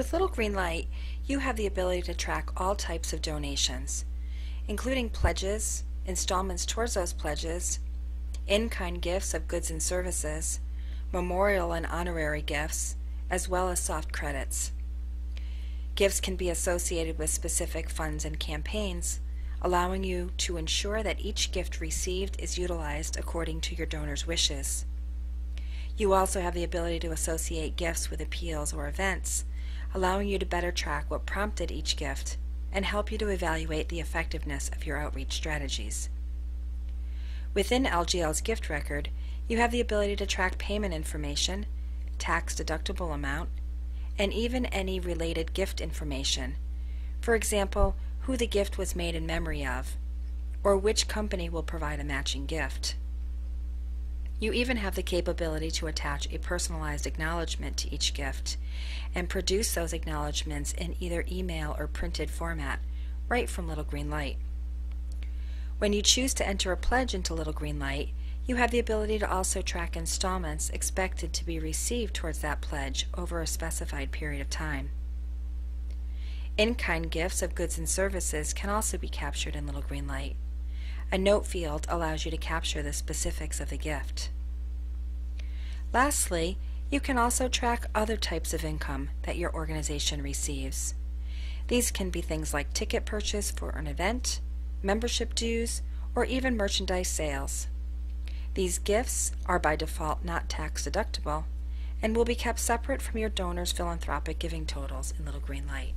With Little Green Light, you have the ability to track all types of donations, including pledges, installments towards those pledges, in-kind gifts of goods and services, memorial and honorary gifts, as well as soft credits. Gifts can be associated with specific funds and campaigns, allowing you to ensure that each gift received is utilized according to your donor's wishes. You also have the ability to associate gifts with appeals or events, allowing you to better track what prompted each gift and help you to evaluate the effectiveness of your outreach strategies. Within LGL's gift record, you have the ability to track payment information, tax deductible amount, and even any related gift information. For example, who the gift was made in memory of, or which company will provide a matching gift. You even have the capability to attach a personalized acknowledgement to each gift and produce those acknowledgements in either email or printed format right from Little Green Light. When you choose to enter a pledge into Little Green Light, you have the ability to also track installments expected to be received towards that pledge over a specified period of time. In-kind gifts of goods and services can also be captured in Little Green Light. A note field allows you to capture the specifics of the gift. Lastly, you can also track other types of income that your organization receives. These can be things like ticket purchase for an event, membership dues, or even merchandise sales. These gifts are by default not tax deductible and will be kept separate from your donor's philanthropic giving totals in Little Green Light.